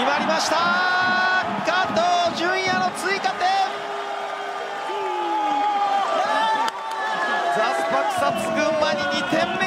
決まりました。加藤純也の追加点。ザスパクサツ群馬に2点目。